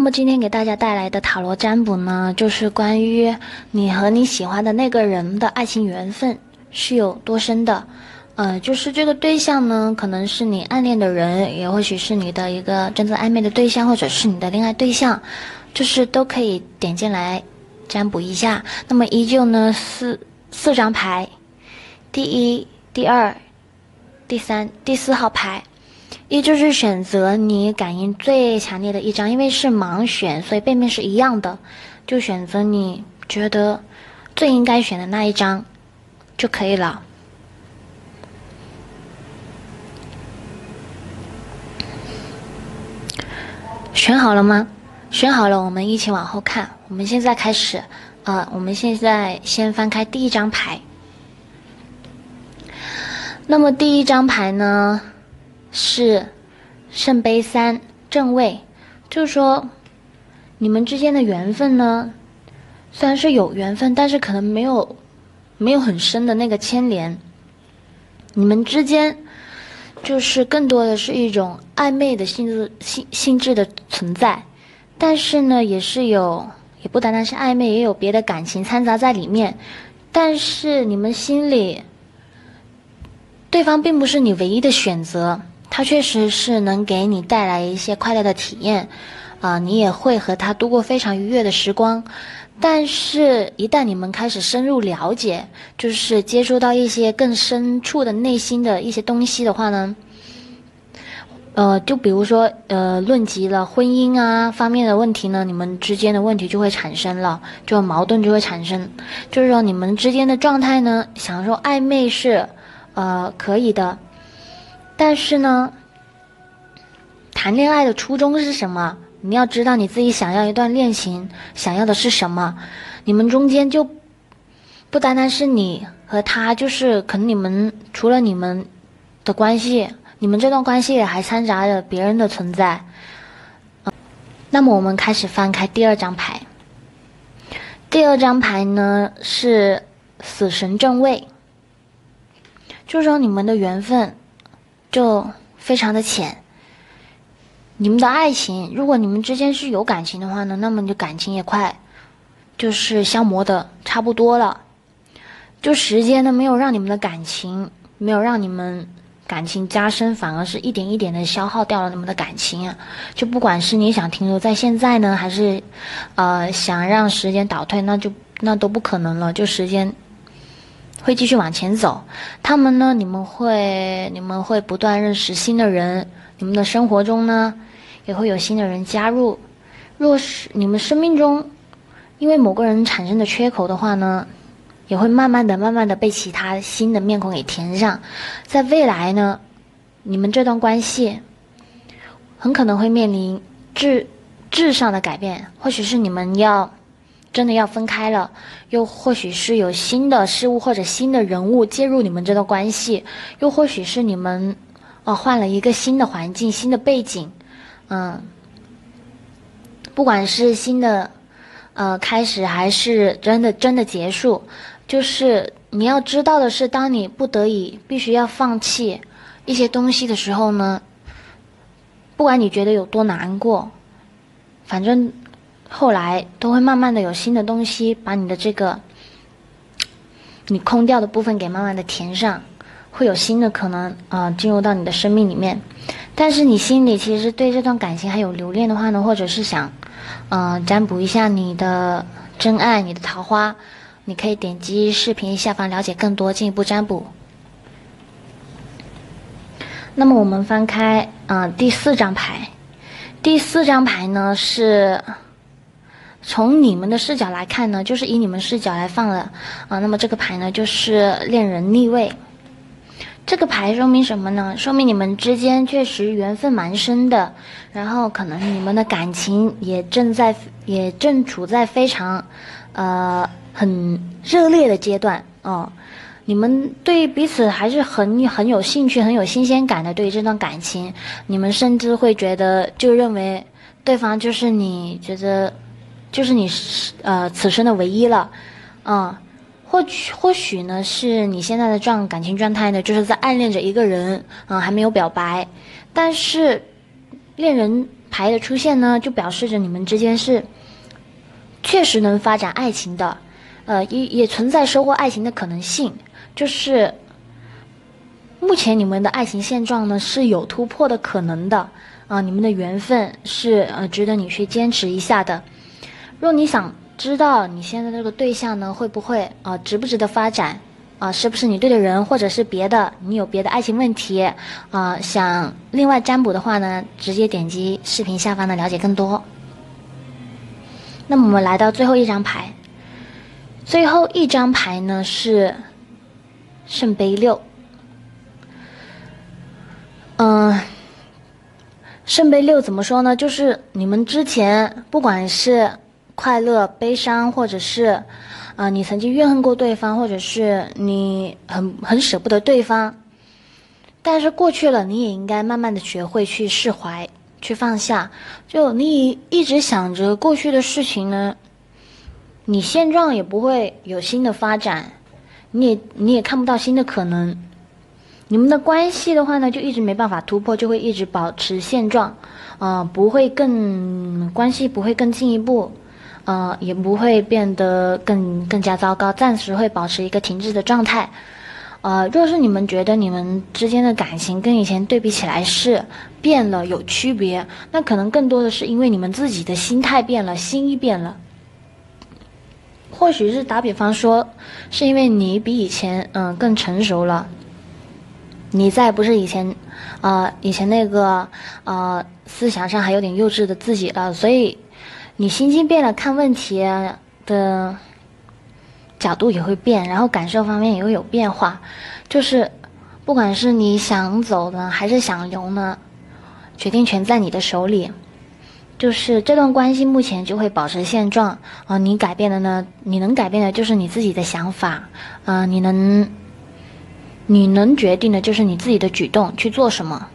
那么今天给大家带来的塔罗占卜呢，就是关于你和你喜欢的那个人的爱情缘分是有多深的。呃，就是这个对象呢，可能是你暗恋的人，也或许是你的一个正在暧昧的对象，或者是你的恋爱对象，就是都可以点进来占卜一下。那么依旧呢，四四张牌，第一、第二、第三、第四号牌。依旧是选择你感应最强烈的一张，因为是盲选，所以背面是一样的，就选择你觉得最应该选的那一张就可以了。选好了吗？选好了，我们一起往后看。我们现在开始，呃，我们现在先翻开第一张牌。那么第一张牌呢？是圣杯三正位，就是说你们之间的缘分呢，虽然是有缘分，但是可能没有没有很深的那个牵连。你们之间就是更多的是一种暧昧的性质性性质的存在，但是呢，也是有也不单单是暧昧，也有别的感情掺杂在里面。但是你们心里，对方并不是你唯一的选择。他确实是能给你带来一些快乐的体验，啊，你也会和他度过非常愉悦的时光。但是，一旦你们开始深入了解，就是接触到一些更深处的内心的一些东西的话呢，呃，就比如说，呃，论及了婚姻啊方面的问题呢，你们之间的问题就会产生了，就矛盾就会产生。就是说，你们之间的状态呢，想说暧昧是，呃，可以的。但是呢，谈恋爱的初衷是什么？你要知道你自己想要一段恋情，想要的是什么？你们中间就不单单是你和他，就是可能你们除了你们的关系，你们这段关系也还掺杂着别人的存在。那么我们开始翻开第二张牌。第二张牌呢是死神正位，就说你们的缘分。就非常的浅。你们的爱情，如果你们之间是有感情的话呢，那么你的感情也快，就是消磨的差不多了。就时间呢，没有让你们的感情，没有让你们感情加深，反而是一点一点的消耗掉了你们的感情啊。就不管是你想停留在现在呢，还是，呃，想让时间倒退，那就那都不可能了。就时间。会继续往前走，他们呢？你们会，你们会不断认识新的人，你们的生活中呢，也会有新的人加入。若是你们生命中因为某个人产生的缺口的话呢，也会慢慢的、慢慢的被其他新的面孔给填上。在未来呢，你们这段关系很可能会面临质质上的改变，或许是你们要。真的要分开了，又或许是有新的事物或者新的人物介入你们这段关系，又或许是你们，哦换了一个新的环境、新的背景，嗯，不管是新的，呃开始还是真的真的结束，就是你要知道的是，当你不得已必须要放弃一些东西的时候呢，不管你觉得有多难过，反正。后来都会慢慢的有新的东西把你的这个你空掉的部分给慢慢的填上，会有新的可能啊进入到你的生命里面。但是你心里其实对这段感情还有留恋的话呢，或者是想嗯占卜一下你的真爱、你的桃花，你可以点击视频下方了解更多进一步占卜。那么我们翻开啊第四张牌，第四张牌呢是。从你们的视角来看呢，就是以你们视角来放了啊。那么这个牌呢，就是恋人逆位。这个牌说明什么呢？说明你们之间确实缘分蛮深的，然后可能你们的感情也正在也正处在非常，呃，很热烈的阶段哦。你们对彼此还是很很有兴趣、很有新鲜感的。对于这段感情，你们甚至会觉得就认为对方就是你觉得。就是你呃此生的唯一了，嗯，或许或许呢是你现在的状感情状态呢，就是在暗恋着一个人，嗯，还没有表白，但是恋人牌的出现呢，就表示着你们之间是确实能发展爱情的，呃，也也存在收获爱情的可能性。就是目前你们的爱情现状呢是有突破的可能的啊，你们的缘分是呃值得你去坚持一下的。若你想知道你现在这个对象呢会不会啊值不值得发展？啊，是不是你对的人，或者是别的？你有别的爱情问题啊？想另外占卜的话呢，直接点击视频下方的了解更多。那么我们来到最后一张牌，最后一张牌呢是圣杯六。嗯，圣杯六怎么说呢？就是你们之前不管是快乐、悲伤，或者是。啊，你曾经怨恨过对方，或者是你很很舍不得对方，但是过去了，你也应该慢慢的学会去释怀，去放下。就你一直想着过去的事情呢，你现状也不会有新的发展，你也你也看不到新的可能。你们的关系的话呢，就一直没办法突破，就会一直保持现状，啊，不会更关系不会更进一步。呃，也不会变得更更加糟糕，暂时会保持一个停滞的状态。呃，若是你们觉得你们之间的感情跟以前对比起来是变了有区别，那可能更多的是因为你们自己的心态变了，心意变了。或许是打比方说，是因为你比以前嗯更成熟了，你再不是以前，呃以前那个呃思想上还有点幼稚的自己了，所以。你心境变了，看问题的角度也会变，然后感受方面也会有变化。就是，不管是你想走呢，还是想留呢，决定权在你的手里。就是这段关系目前就会保持现状啊，你改变的呢，你能改变的就是你自己的想法，啊，你能，你能决定的就是你自己的举动去做什么。